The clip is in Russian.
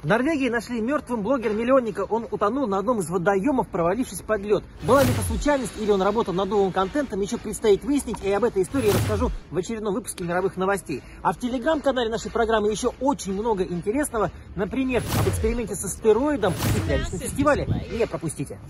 В Норвегии нашли мертвым блогер-миллионника. Он утонул на одном из водоемов, провалившись под лед. Была ли это случайность или он работал над новым контентом, еще предстоит выяснить. И об этой истории расскажу в очередном выпуске мировых новостей. А в телеграм-канале нашей программы еще очень много интересного. Например, об эксперименте с астероидом и пряничном фестивале. Не пропустите.